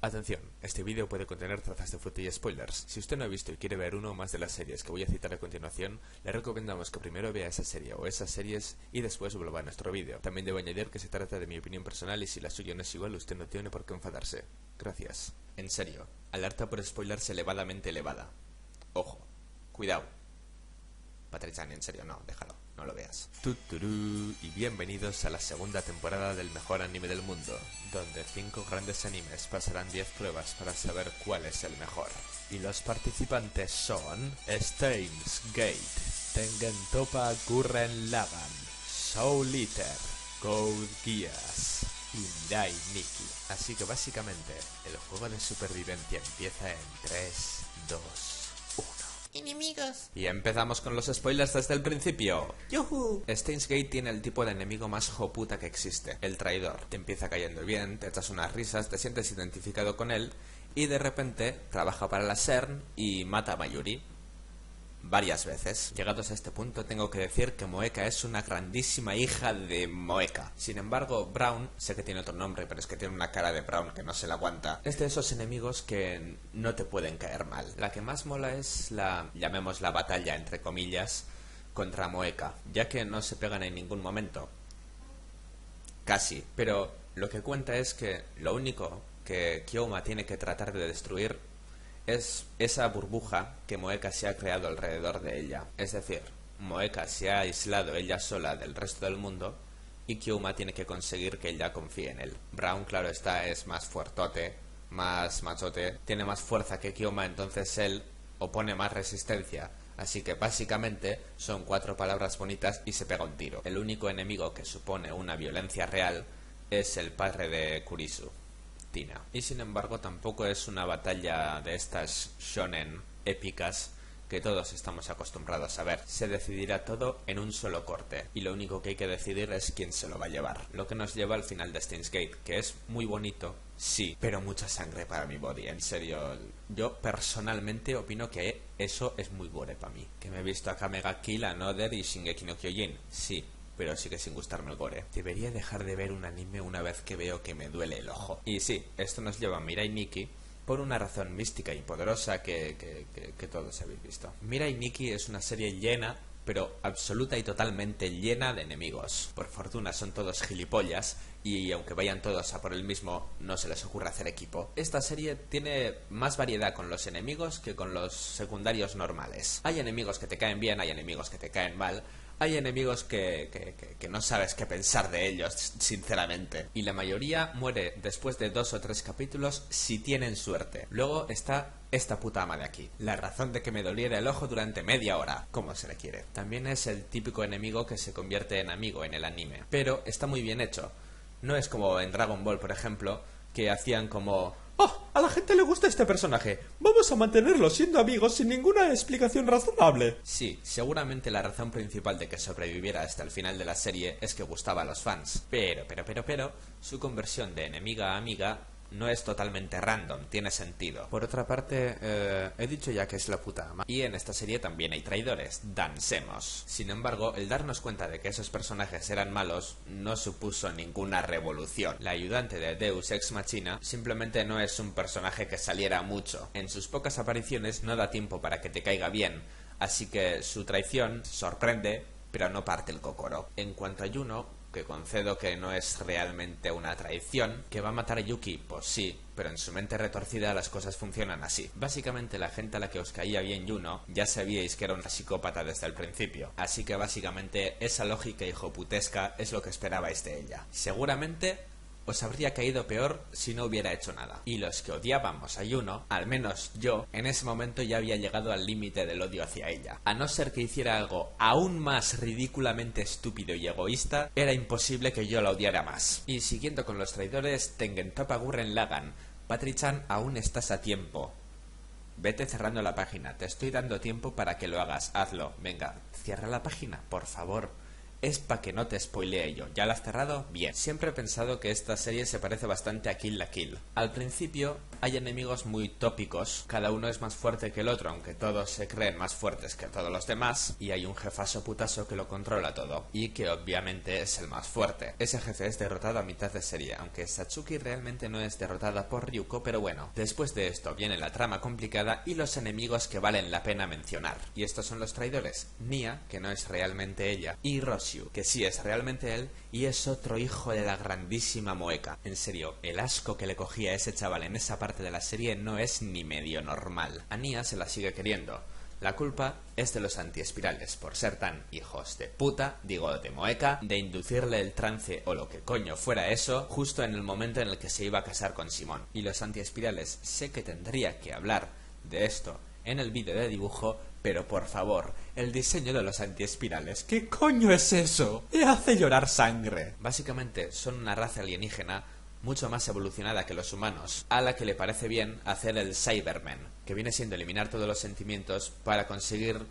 Atención, este vídeo puede contener trazas de fruta y spoilers. Si usted no ha visto y quiere ver uno o más de las series que voy a citar a continuación, le recomendamos que primero vea esa serie o esas series y después vuelva a nuestro vídeo. También debo añadir que se trata de mi opinión personal y si la suya no es igual, usted no tiene por qué enfadarse. Gracias. En serio, alerta por spoilers elevadamente elevada. Ojo, cuidado. Patrichan, en serio, no, déjalo, no lo veas. Tuturú, y bienvenidos a la segunda temporada del mejor anime del mundo, donde cinco grandes animes pasarán 10 pruebas para saber cuál es el mejor. Y los participantes son Steins Gate, Tengen Topa Gurren Lagann, Soul Eater, Code Geass y Mirai Nikki. Así que básicamente, el juego de supervivencia empieza en 3, 2, 1. Enemigos. Y empezamos con los spoilers desde el principio. ¡Yuhu! Gate tiene el tipo de enemigo más joputa que existe, el traidor. Te empieza cayendo bien, te echas unas risas, te sientes identificado con él y de repente trabaja para la CERN y mata a Mayuri. Varias veces. Llegados a este punto tengo que decir que Moeka es una grandísima hija de Moeka. Sin embargo, Brown, sé que tiene otro nombre, pero es que tiene una cara de Brown que no se la aguanta. Es de esos enemigos que no te pueden caer mal. La que más mola es la, llamemos la batalla entre comillas, contra Moeka, ya que no se pegan en ningún momento. Casi. Pero lo que cuenta es que lo único que Kyoma tiene que tratar de destruir es esa burbuja que Moeka se ha creado alrededor de ella. Es decir, Moeka se ha aislado ella sola del resto del mundo y Kyoma tiene que conseguir que ella confíe en él. Brown, claro está, es más fuertote, más machote, tiene más fuerza que Kyoma, entonces él opone más resistencia. Así que básicamente son cuatro palabras bonitas y se pega un tiro. El único enemigo que supone una violencia real es el padre de Kurisu. Y sin embargo tampoco es una batalla de estas shonen épicas que todos estamos acostumbrados a ver. Se decidirá todo en un solo corte y lo único que hay que decidir es quién se lo va a llevar. Lo que nos lleva al final de Steins Gate, que es muy bonito, sí, pero mucha sangre para mi body. En serio, yo personalmente opino que eso es muy gore para mí. Que me he visto a Kamega Kill, a Noder y Shingeki no Kyojin. Sí, pero sigue sin gustarme el gore. Debería dejar de ver un anime una vez que veo que me duele el ojo. Y sí, esto nos lleva a Mirai Nikki por una razón mística y poderosa que, que, todos habéis visto. Mirai Nikki es una serie llena pero absoluta y totalmente llena de enemigos. Por fortuna son todos gilipollas y aunque vayan todos a por el mismo, no se les ocurre hacer equipo. Esta serie tiene más variedad con los enemigos que con los secundarios normales. Hay enemigos que te caen bien, hay enemigos que te caen mal, hay enemigos que, que, que, no sabes qué pensar de ellos, sinceramente. Y la mayoría muere después de dos o tres capítulos si tienen suerte. Luego está esta puta ama de aquí. La razón de que me doliera el ojo durante media hora, como se le quiere. También es el típico enemigo que se convierte en amigo en el anime. Pero está muy bien hecho. No es como en Dragon Ball, por ejemplo, que hacían como ¡Oh! A la gente le gusta este personaje. Vamos a mantenerlo siendo amigos sin ninguna explicación razonable. Sí, seguramente la razón principal de que sobreviviera hasta el final de la serie es que gustaba a los fans. Pero, pero, pero, pero, su conversión de enemiga a amiga no es totalmente random, tiene sentido. Por otra parte, eh, he dicho ya que es la puta ama. Y en esta serie también hay traidores, dansemos. Sin embargo, el darnos cuenta de que esos personajes eran malos no supuso ninguna revolución. La ayudante de Deus Ex Machina simplemente no es un personaje que saliera mucho. En sus pocas apariciones no da tiempo para que te caiga bien, así que su traición sorprende, pero no parte el cocoro. En cuanto a Juno, que concedo que no es realmente una traición, que va a matar a Yuki, pues sí, pero en su mente retorcida las cosas funcionan así. Básicamente la gente a la que os caía bien Juno ya sabíais que era una psicópata desde el principio, así que básicamente esa lógica hijoputesca es lo que esperabais de ella. Seguramente os habría caído peor si no hubiera hecho nada. Y los que odiábamos a Juno, al menos yo, en ese momento ya había llegado al límite del odio hacia ella. A no ser que hiciera algo aún más ridículamente estúpido y egoísta, era imposible que yo la odiara más. Y siguiendo con los traidores, Tengen Topa Gurren Lagan, Patrichan, aún estás a tiempo. Vete cerrando la página, te estoy dando tiempo para que lo hagas, hazlo. Venga, cierra la página, por favor es para que no te spoilee yo. ¿Ya la has cerrado? Bien. Siempre he pensado que esta serie se parece bastante a Kill la Kill. Al principio hay enemigos muy tópicos, cada uno es más fuerte que el otro, aunque todos se creen más fuertes que todos los demás, y hay un jefazo putazo que lo controla todo, y que obviamente es el más fuerte. Ese jefe es derrotado a mitad de serie, aunque Satsuki realmente no es derrotada por Ryuko, pero bueno, después de esto viene la trama complicada y los enemigos que valen la pena mencionar. Y estos son los traidores, Nia, que no es realmente ella, y Que sí es realmente él, y es otro hijo de la grandísima Moeka. En serio, el asco que le cogía a ese chaval en esa parte de la serie no es ni medio normal. A Nia se la sigue queriendo. La culpa es de los antiespirales por ser tan hijos de puta, digo de Moeka, de inducirle el trance o lo que coño fuera eso, justo en el momento en el que se iba a casar con Simón. Y los antiespirales sé que tendría que hablar de esto en el vídeo de dibujo, pero por favor, el diseño de los antiespirales, ¿qué coño es eso? Me hace llorar sangre. Básicamente son una raza alienígena mucho más evolucionada que los humanos, a la que le parece bien hacer el Cyberman, que viene siendo eliminar todos los sentimientos para conseguir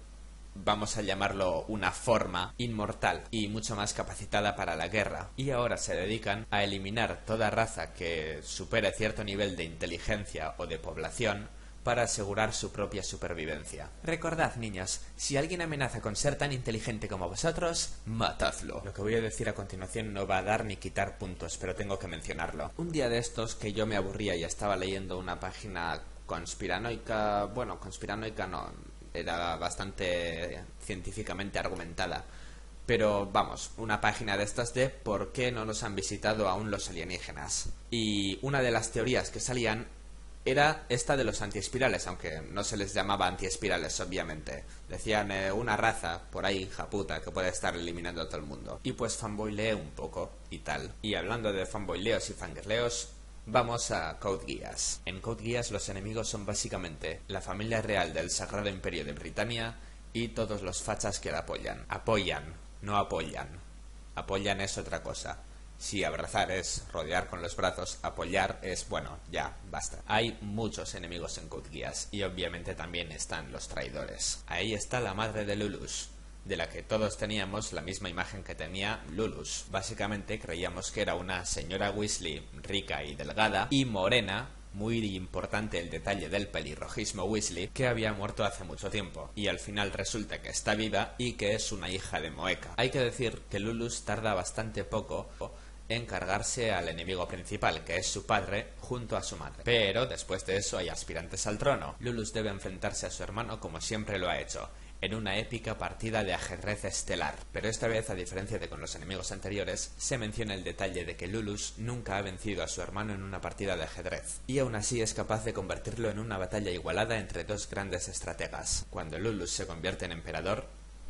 vamos a llamarlo una forma inmortal y mucho más capacitada para la guerra. Y ahora se dedican a eliminar toda raza que supere cierto nivel de inteligencia o de población para asegurar su propia supervivencia. Recordad, niños, si alguien amenaza con ser tan inteligente como vosotros, matadlo. Lo que voy a decir a continuación no va a dar ni quitar puntos, pero tengo que mencionarlo. Un día de estos que yo me aburría y estaba leyendo una página conspiranoica, bueno, conspiranoica no, era bastante científicamente argumentada. Pero vamos, una página de estas de por qué no nos han visitado aún los alienígenas. Y una de las teorías que salían era esta de los antiespirales, aunque no se les llamaba antiespirales, obviamente. Decían eh, una raza por ahí, hija puta, que puede estar eliminando a todo el mundo. Y pues fanboyleo un poco y tal. Y hablando de fanboyleos y fangirleos, Vamos a Code Geass. En Code Geass los enemigos son básicamente la familia real del Sagrado Imperio de Britania y todos los fachas que la apoyan. Apoyan, no apoyan. Apoyan es otra cosa. Si abrazar es rodear con los brazos, apoyar es, bueno, ya, basta. Hay muchos enemigos en Code Geass y obviamente también están los traidores. Ahí está la madre de Lulus, de la que todos teníamos la misma imagen que tenía Lulus. Básicamente creíamos que era una señora Weasley rica y delgada y morena, muy importante el detalle del pelirrojismo Weasley, que había muerto hace mucho tiempo, y al final resulta que está viva y que es una hija de Moeka. Hay que decir que Lulus tarda bastante poco encargarse al enemigo principal, que es su padre, junto a su madre. Pero después de eso hay aspirantes al trono. Lulus debe enfrentarse a su hermano como siempre lo ha hecho, en una épica partida de ajedrez estelar. Pero esta vez, a diferencia de con los enemigos anteriores, se menciona el detalle de que Lulus nunca ha vencido a su hermano en una partida de ajedrez, y aún así es capaz de convertirlo en una batalla igualada entre dos grandes estrategas. Cuando Lulus se convierte en emperador,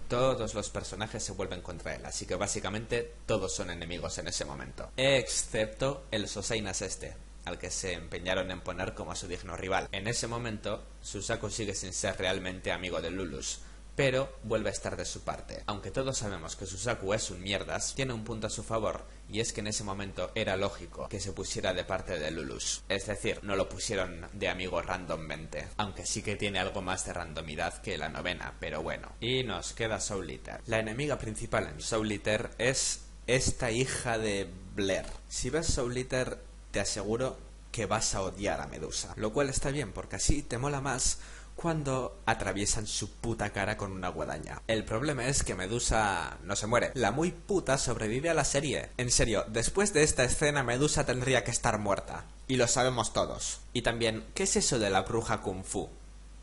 todos los personajes se vuelven contra él, así que básicamente todos son enemigos en ese momento. Excepto el Sosainas este, al que se empeñaron en poner como a su digno rival. En ese momento, Susaku sigue sin ser realmente amigo de Lulus, pero vuelve a estar de su parte. Aunque todos sabemos que Susaku es un mierdas, tiene un punto a su favor, y es que en ese momento era lógico que se pusiera de parte de Lulus. Es decir, no lo pusieron de amigo randommente, aunque sí que tiene algo más de randomidad que la novena, pero bueno. Y nos queda Soul Eater. La enemiga principal en Soul es esta hija de Blair. Si ves Soul Eater, te aseguro que vas a odiar a Medusa. Lo cual está bien, porque así te mola más cuando atraviesan su puta cara con una guadaña. El problema es que Medusa no se muere. La muy puta sobrevive a la serie. En serio, después de esta escena Medusa tendría que estar muerta. Y lo sabemos todos. Y también, ¿qué es eso de la bruja kung fu?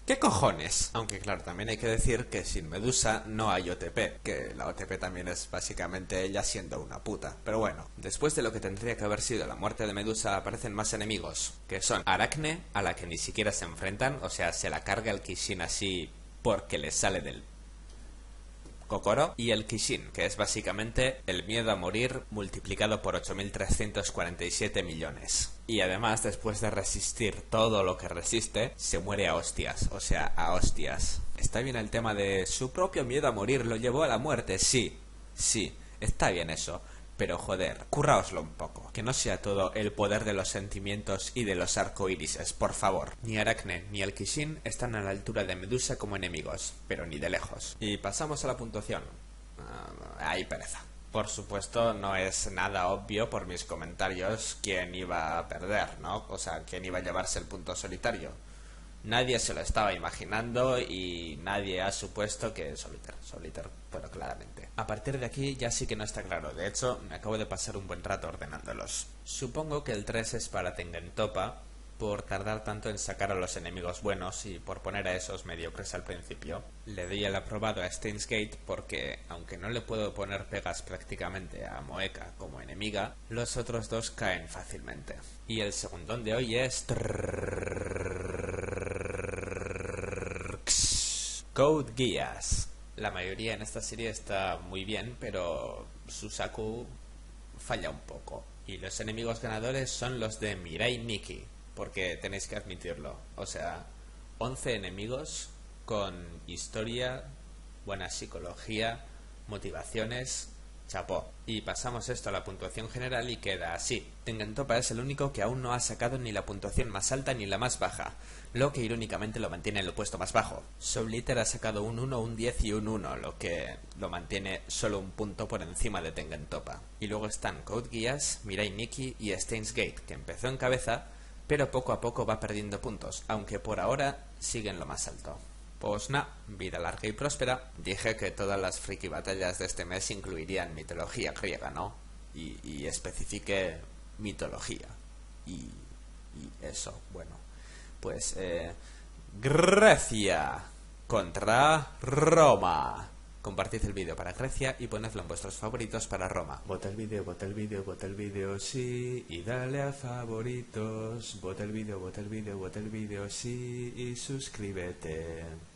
¿Qué cojones? Aunque claro, también hay que decir que sin Medusa no hay OTP, que la OTP también es básicamente ella siendo una puta. Pero bueno, después de lo que tendría que haber sido la muerte de Medusa aparecen más enemigos, que son Aracne, a la que ni siquiera se enfrentan, o sea, se la carga el Kishin así porque le sale del Kokoro y el Kishin, que es básicamente el miedo a morir multiplicado por 8.347 millones. Y además, después de resistir todo lo que resiste, se muere a hostias, o sea, a hostias. Está bien el tema de su propio miedo a morir lo llevó a la muerte, sí, sí, está bien eso. Pero joder, curraoslo un poco. Que no sea todo el poder de los sentimientos y de los arcoírises, por favor. Ni Aracne ni el Kishin están a la altura de Medusa como enemigos, pero ni de lejos. Y pasamos a la puntuación. Ah, hay pereza. Por supuesto, no es nada obvio por mis comentarios quién iba a perder, ¿no? O sea, quién iba a llevarse el punto solitario. Nadie se lo estaba imaginando y nadie ha supuesto que Solitaire, Solitaire, pero claramente. A partir de aquí ya sí que no está claro. De hecho, me acabo de pasar un buen rato ordenándolos. Supongo que el 3 es para Tengen Topa, por tardar tanto en sacar a los enemigos buenos y por poner a esos mediocres al principio. Le doy el aprobado a Steins Gate porque, aunque no le puedo poner pegas prácticamente a Moeka como enemiga, los otros dos caen fácilmente. Y el segundón de hoy es... Code Geass. La mayoría en esta serie está muy bien, pero Susaku falla un poco. Y los enemigos ganadores son los de Mirai Nikki, porque tenéis que admitirlo. O sea, 11 enemigos con historia, buena psicología, motivaciones, chapó. Y pasamos esto a la puntuación general y queda así. Tengentopa es el único que aún no ha sacado ni la puntuación más alta ni la más baja, lo que irónicamente lo mantiene en el puesto más bajo. Souliter ha sacado un 1, un 10 y un 1, lo que lo mantiene solo un punto por encima de Tengentopa. Y luego están Code Geass, Mirai Nikki y Steins Gate, que empezó en cabeza, pero poco a poco va perdiendo puntos, aunque por ahora sigue en lo más alto. Nada, vida larga y próspera. Dije que todas las friki batallas de este mes incluirían mitología griega, ¿no? Y, y especifique mitología. Y, y, eso, bueno. Pues, eh, Grecia contra Roma. Compartid el vídeo para Grecia y ponedlo en vuestros favoritos para Roma. Vota el vídeo, vota el vídeo, vota el vídeo, sí, y dale a favoritos. Vota el vídeo, vota el vídeo, vota el vídeo, sí, y suscríbete.